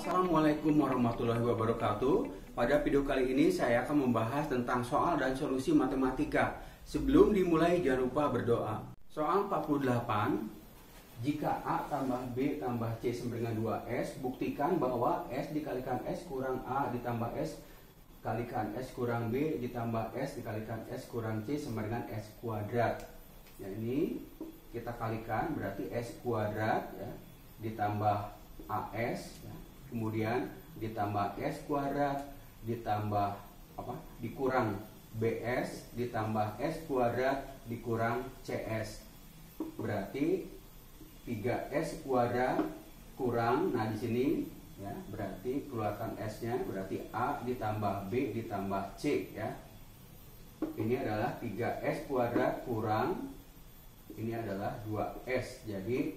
Assalamualaikum warahmatullahi wabarakatuh. Pada video kali ini saya akan membahas tentang soal dan solusi matematika. Sebelum dimulai jangan lupa berdoa. Soal 48. Jika A tambah B tambah C sama dengan 2S, buktikan bahwa S dikalikan S kurang A ditambah S kalikan S kurang B ditambah S dikalikan S kurang C sama dengan S kuadrat. Ya ini kita kalikan berarti S kuadrat ya ditambah AS ya. Kemudian ditambah S kuadrat ditambah apa? Dikurang BS ditambah S kuadrat dikurang CS berarti 3S kuadrat kurang nah di sini ya berarti keluarkan S nya berarti A ditambah B ditambah C ya. Ini adalah 3S kuadrat kurang ini adalah 2S jadi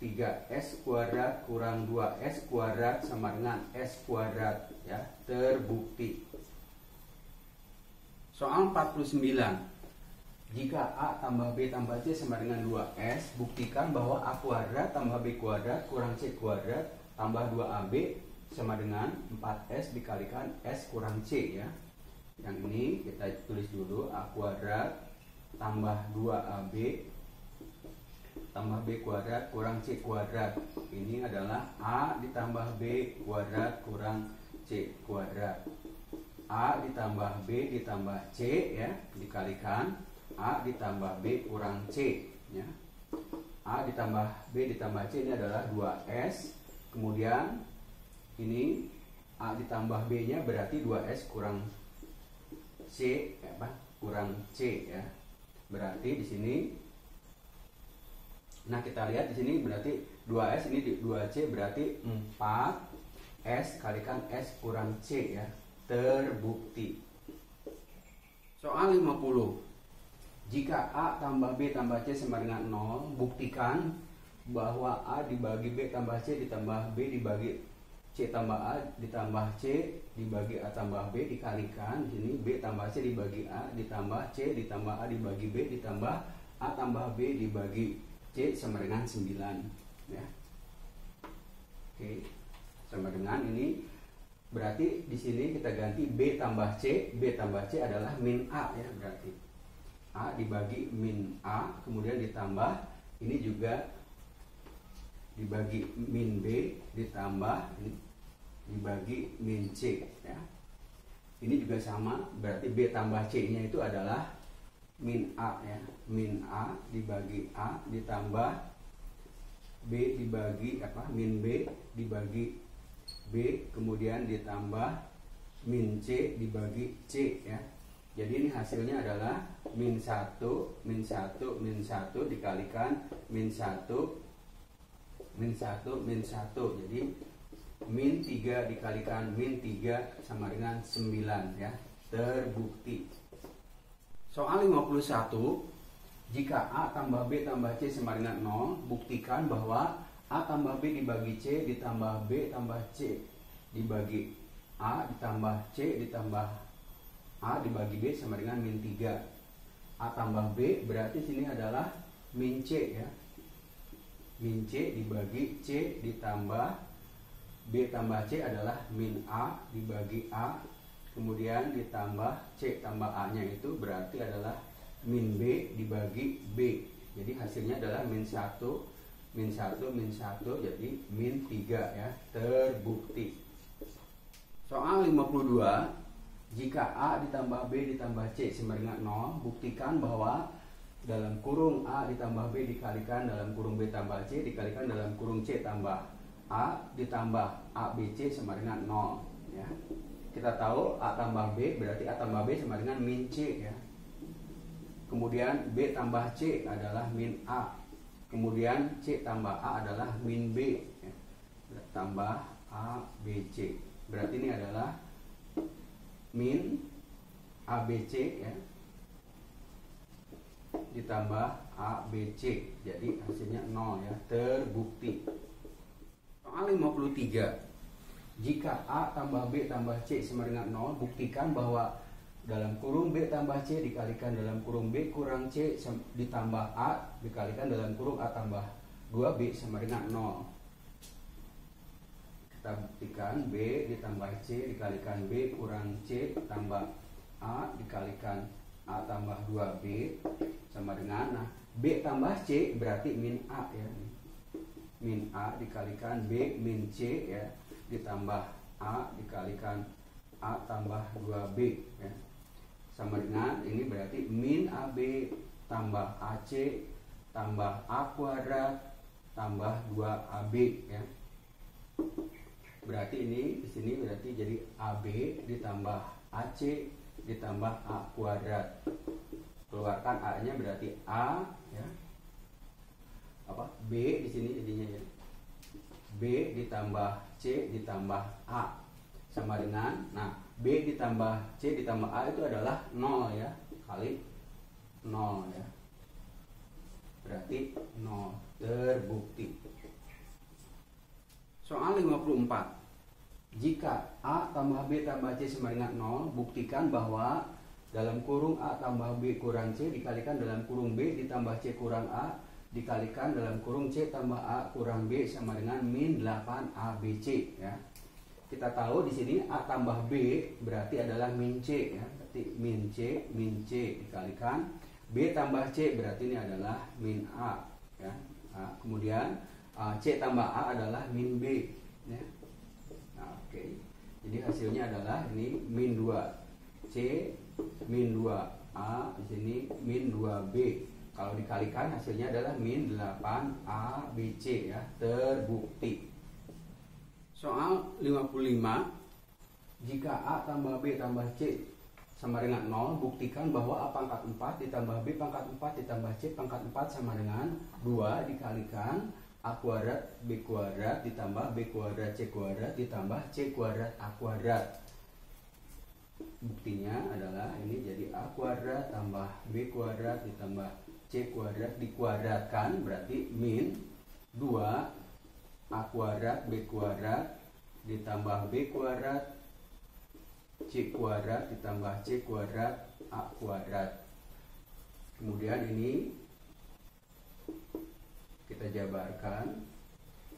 3S kuadrat kurang 2S kuadrat sama dengan S kuadrat ya terbukti. Soal 49 jika A tambah B tambah C sama dengan 2S buktikan bahwa A kuadrat tambah B kuadrat kurang C kuadrat tambah 2AB sama dengan 4S dikalikan S kurang C ya. Yang ini kita tulis dulu A kuadrat tambah 2AB tambah B kuadrat kurang C kuadrat. Ini adalah A ditambah B kuadrat kurang C kuadrat. A ditambah B ditambah C ya dikalikan. A ditambah B kurang C ya. A ditambah B ditambah C ini adalah 2S kemudian ini A ditambah B nya berarti 2S kurang C apa? Kurang C ya. Berarti di sini Nah, kita lihat di sini berarti 2S ini 2C berarti 4S kalikan S kurang C ya. Terbukti. Soal 50. Jika A tambah B tambah C sama dengan 0, buktikan bahwa A dibagi B tambah C ditambah B dibagi C tambah A ditambah C dibagi A tambah B dikalikan di sini B tambah C dibagi A ditambah C ditambah A dibagi B ditambah A tambah B dibagi C sama dengan 9 ya. Oke. Sama dengan ini berarti di sini kita ganti B tambah C, B tambah C adalah min A ya berarti. A dibagi min A, kemudian ditambah ini juga dibagi min B ditambah dibagi min C ya. Ini juga sama, berarti B tambah C-nya itu adalah min A ya. Min A dibagi A ditambah B dibagi apa? Min B dibagi B kemudian ditambah min C dibagi C ya. Jadi ini hasilnya adalah min 1 min 1 min 1 dikalikan min 1 min 1 min 1 jadi min 3 dikalikan min 3 sama dengan 9 ya. Terbukti Soal 51, jika A tambah B tambah C sama dengan 0, buktikan bahwa A tambah B dibagi C ditambah B tambah C dibagi A ditambah C ditambah A dibagi B sama dengan min 3. A tambah B berarti sini adalah min C ya. Min C dibagi C ditambah B tambah C adalah min A dibagi A kemudian ditambah C tambah A nya itu berarti adalah min B dibagi B. Jadi hasilnya adalah min 1 min 1 min 1 jadi min 3 ya terbukti. Soal 52 jika A ditambah B ditambah C sama dengan 0 buktikan bahwa dalam kurung A ditambah B dikalikan dalam kurung B tambah C dikalikan dalam kurung C tambah A ditambah ABC sama dengan 0 ya kita tahu A tambah B berarti A tambah B sama dengan min C ya. Kemudian B tambah C adalah min A. Kemudian C tambah A adalah min B. Ya. Tambah A, B, C. Berarti ini adalah min A, B, C ya. Ditambah A, B, C. Jadi hasilnya 0 ya. Terbukti. Soal 53. Jika A tambah B tambah C sama dengan 0, buktikan bahwa dalam kurung B tambah C dikalikan dalam kurung B kurang C ditambah A dikalikan dalam kurung A tambah 2B sama dengan 0. kita buktikan B ditambah C dikalikan B kurang C tambah A dikalikan A tambah 2B sama dengan nah B tambah C berarti min A ya. Min A dikalikan B min C ya ditambah A dikalikan A tambah 2B ya. Sama dengan ini berarti min AB tambah AC tambah A kuadrat tambah 2AB ya. Berarti ini di sini berarti jadi AB ditambah AC ditambah A kuadrat. Keluarkan A nya berarti A ya. Apa? B di sini jadinya ya B ditambah C ditambah A sama dengan nah B ditambah C ditambah A itu adalah 0 ya kali 0 ya berarti 0 terbukti Soal 54. Jika A tambah B tambah C sama dengan 0, buktikan bahwa dalam kurung A tambah B kurang C dikalikan dalam kurung B ditambah C kurang A dikalikan dalam kurung C tambah A kurang B sama dengan min 8 ABC ya. Kita tahu di sini A tambah B berarti adalah min C ya. Berarti min C min C dikalikan B tambah C berarti ini adalah min A ya. Nah, kemudian C tambah A adalah min B ya. nah, oke okay. jadi hasilnya adalah ini min 2 C min 2 A di sini min 2 B kalau dikalikan hasilnya adalah min 8 A B C ya terbukti. Soal 55 jika A tambah B tambah C sama dengan 0 buktikan bahwa A pangkat 4 ditambah B pangkat 4 ditambah C pangkat 4 sama dengan 2 dikalikan A kuadrat B kuadrat ditambah B kuadrat C kuadrat ditambah C kuadrat A kuadrat. Buktinya adalah ini jadi A kuadrat tambah B kuadrat ditambah C kuadrat dikuadratkan berarti min 2 A kuadrat B kuadrat ditambah B kuadrat C kuadrat ditambah C kuadrat A kuadrat. Kemudian ini kita jabarkan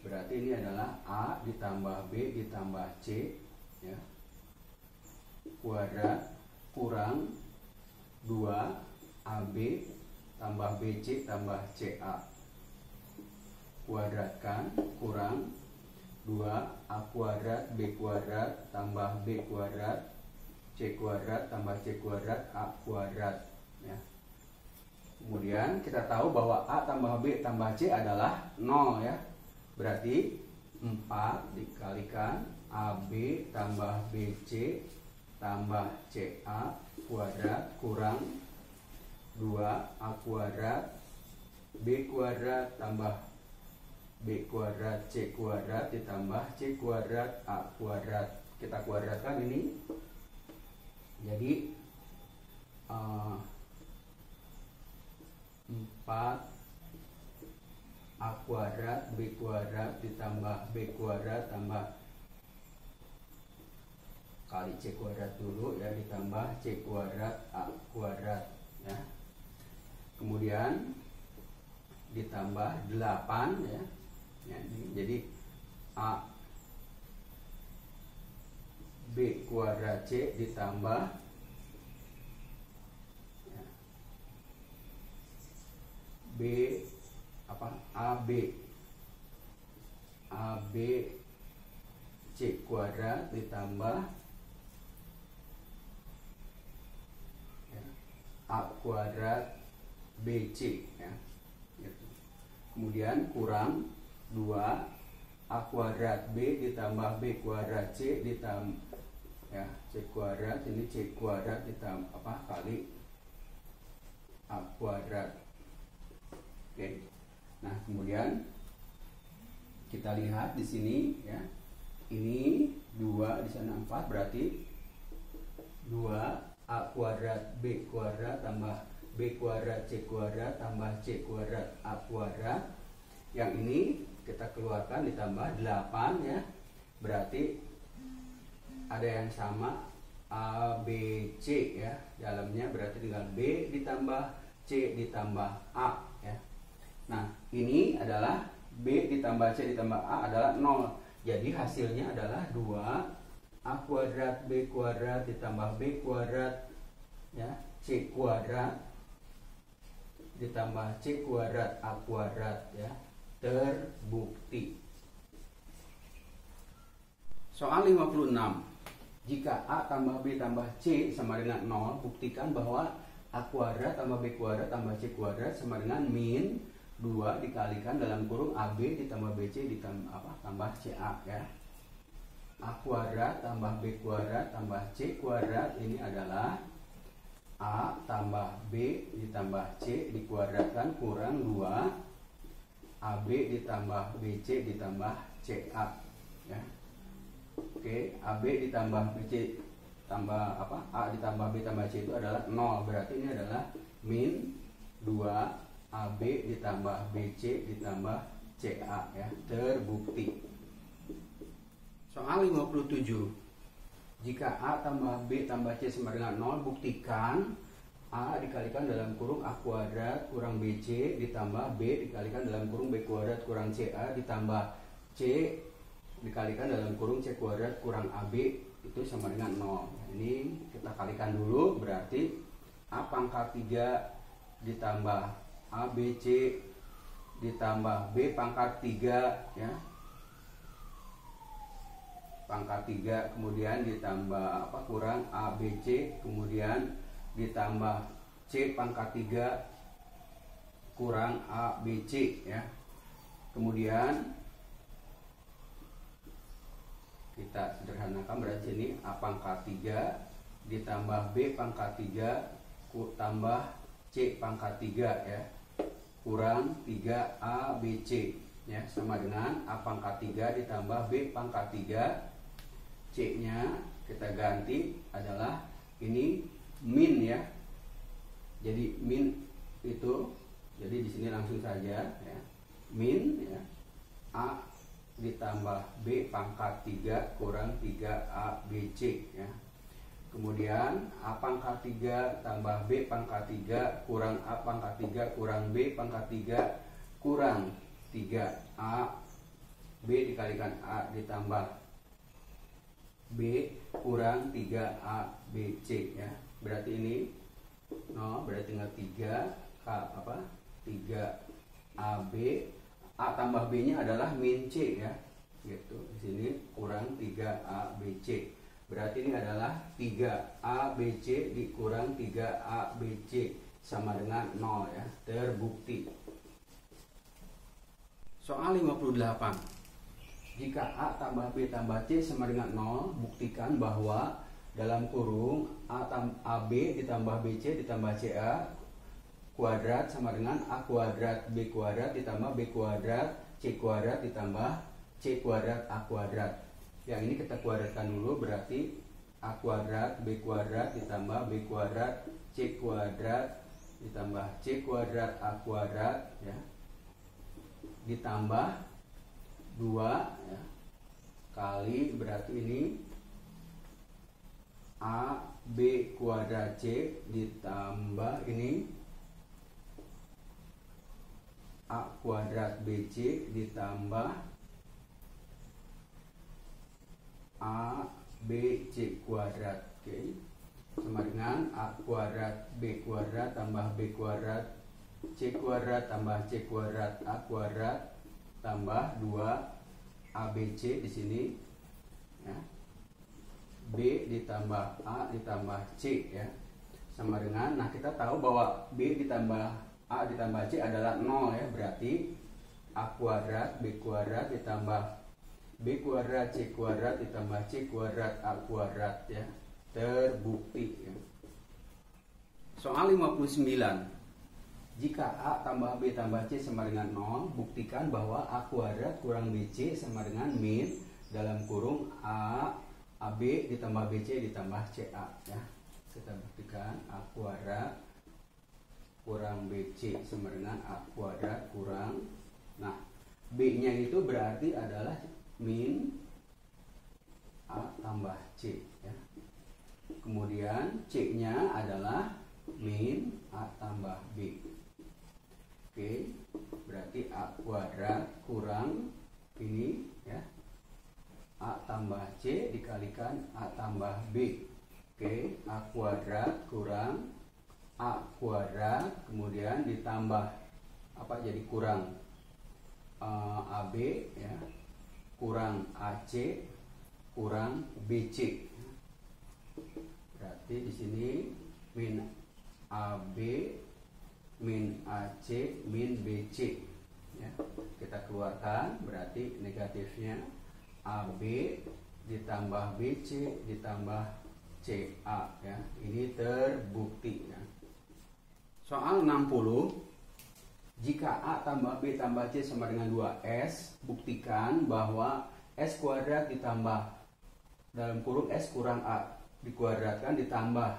berarti ini adalah A ditambah B ditambah C ya. Kuadrat kurang 2 AB tambah BC tambah CA kuadratkan kurang. 2 A kuadrat B kuadrat tambah B kuadrat. C kuadrat tambah C kuadrat A kuadrat ya. Kemudian kita tahu bahwa A tambah B tambah C adalah 0 ya. Berarti 4 dikalikan AB tambah BC tambah CA kuadrat kurang 2 A kuadrat B kuadrat tambah B kuadrat C kuadrat ditambah C kuadrat A kuadrat kita kuadratkan ini. Jadi uh, 4 A kuadrat B kuadrat ditambah B kuadrat tambah kali C kuadrat dulu ya ditambah C kuadrat A kuadrat ya kemudian ditambah 8 ya, ya jadi A B kuadrat C ditambah B apa? AB AB C kuadrat ditambah ya, A kuadrat BC ya gitu. kemudian kurang 2 A kuadrat B ditambah B kuadrat C ditambah ya C kuadrat ini C kuadrat ditambah apa kali A kuadrat Oke. Nah, kemudian kita lihat di sini ya. Ini 2 di sana 4 berarti 2 A kuadrat B kuadrat tambah B kuadrat C kuadrat tambah C kuadrat A kuadrat. Yang ini kita keluarkan ditambah 8 ya. Berarti ada yang sama A B C ya. Dalamnya berarti tinggal B ditambah C ditambah A ya. Nah, ini adalah B ditambah C ditambah A adalah 0. Jadi hasilnya adalah 2 A kuadrat B kuadrat ditambah B kuadrat ya C kuadrat ditambah C kuadrat A kuadrat ya terbukti. Soal 56. Jika A tambah B tambah C sama dengan 0, buktikan bahwa A kuadrat tambah B kuadrat tambah C kuadrat sama dengan min 2 dikalikan dalam kurung AB ditambah BC ditambah apa? tambah CA ya. A kuadrat tambah B kuadrat tambah C kuadrat ini adalah A tambah B ditambah C dikuadratkan kurang 2 AB ditambah BC ditambah CA ya. Oke, AB ditambah BC tambah apa? A ditambah B tambah C itu adalah 0 berarti ini adalah min 2 AB ditambah BC ditambah CA ya. Terbukti. Soal 57 jika A tambah B tambah C sama dengan 0 buktikan A dikalikan dalam kurung A kuadrat kurang BC ditambah B dikalikan dalam kurung B kuadrat kurang CA ditambah C dikalikan dalam kurung C kuadrat kurang AB itu sama dengan 0 ini kita kalikan dulu berarti A pangkat 3 ditambah ABC ditambah B pangkat 3 ya pangkat 3 kemudian ditambah apa kurang ABC kemudian ditambah C pangkat 3 kurang ABC ya. Kemudian kita sederhanakan berarti ini A pangkat 3 ditambah B pangkat 3 tambah C pangkat 3 ya. Kurang 3 A B C ya. Sama dengan A pangkat 3 ditambah B pangkat 3 C nya kita ganti adalah ini min ya. Jadi min itu jadi di sini langsung saja ya. Min ya A ditambah B pangkat 3 kurang 3ABC ya. Kemudian A pangkat 3 tambah B pangkat 3 kurang A pangkat 3 kurang B pangkat 3 kurang 3A B dikalikan A ditambah B kurang 3ABC ya. Berarti ini no, berarti tinggal 3 K apa? 3AB A tambah B nya adalah min C ya. Gitu. Di sini kurang 3 A B C. Berarti ini adalah 3 A B C dikurang 3 A B C. Sama dengan 0 ya. Terbukti. Soal 58 jika A tambah B tambah C sama dengan 0 buktikan bahwa dalam kurung A, tam, AB ditambah BC ditambah CA kuadrat sama dengan A kuadrat B kuadrat ditambah B kuadrat C kuadrat ditambah C kuadrat A kuadrat. Yang ini kita kuadratkan dulu berarti A kuadrat B kuadrat ditambah B kuadrat C kuadrat ditambah C kuadrat A kuadrat ya. Ditambah 2 ya, kali berarti ini A B kuadrat C ditambah ini A kuadrat BC ditambah A BC kuadrat oke okay. sama dengan A kuadrat B kuadrat tambah B kuadrat C kuadrat tambah C kuadrat A kuadrat tambah 2 ABC di sini ya. B ditambah A ditambah C ya sama dengan nah kita tahu bahwa B ditambah A ditambah C adalah 0 ya berarti A kuadrat B kuadrat ditambah B kuadrat C kuadrat ditambah C kuadrat A kuadrat ya terbukti ya. Soal 59 Jika A tambah B tambah C sama dengan 0 Buktikan bahwa A kuadrat kurang BC sama dengan min Dalam kurung A AB ditambah BC ditambah CA ya Kita buktikan A kuadrat kurang BC sama dengan A kuadrat kurang Nah B nya itu berarti adalah min A tambah C ya. Kemudian C nya adalah min A tambah B Oke berarti A kuadrat kurang ini ya kalikan A tambah B Oke A kuadrat kurang A kuadrat kemudian ditambah apa jadi kurang uh, eh, AB ya kurang AC kurang BC berarti di sini min AB min AC min BC ya kita keluarkan berarti negatifnya AB ditambah BC ditambah CA ya. Ini terbukti ya. Soal 60 jika A tambah B tambah C sama dengan 2S, buktikan bahwa S kuadrat ditambah dalam kurung S kurang A dikuadratkan ditambah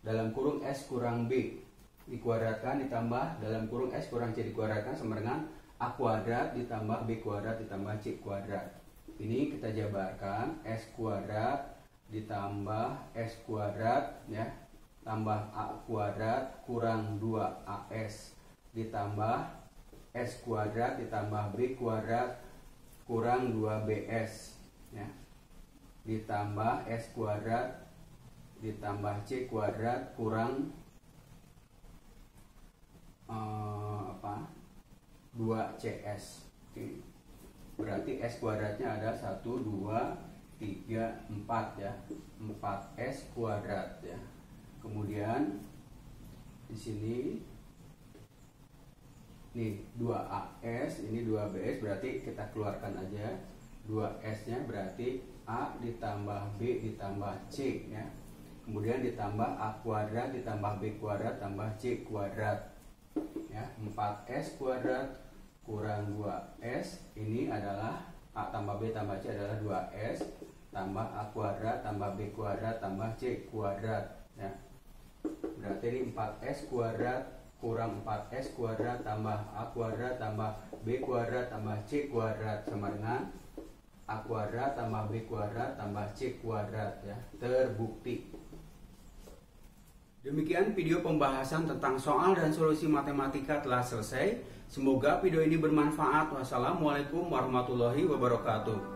dalam kurung S kurang B dikuadratkan ditambah dalam kurung S kurang C dikuadratkan sama dengan A kuadrat ditambah B kuadrat ditambah C kuadrat. Ini kita jabarkan S kuadrat ditambah S kuadrat ya tambah A kuadrat kurang 2AS ditambah S kuadrat ditambah B kuadrat kurang 2BS ya. ditambah S kuadrat ditambah C kuadrat kurang uh, apa 2CS Oke. berarti S kuadratnya ada 1 2 3 4 ya. 4S kuadrat ya. Kemudian di sini nih 2AS ini 2BS berarti kita keluarkan aja 2S nya berarti A ditambah B ditambah C ya. Kemudian ditambah A kuadrat ditambah B kuadrat tambah C kuadrat ya. 4S kuadrat kurang 2S ini adalah A tambah B tambah C adalah 2S tambah A kuadrat tambah B kuadrat tambah C kuadrat ya. Berarti ini 4S kuadrat kurang 4S kuadrat tambah A kuadrat tambah B kuadrat tambah C kuadrat sama dengan A kuadrat tambah B kuadrat tambah C kuadrat ya. Terbukti Demikian video pembahasan tentang soal dan solusi matematika telah selesai. Semoga video ini bermanfaat. Wassalamualaikum warahmatullahi wabarakatuh.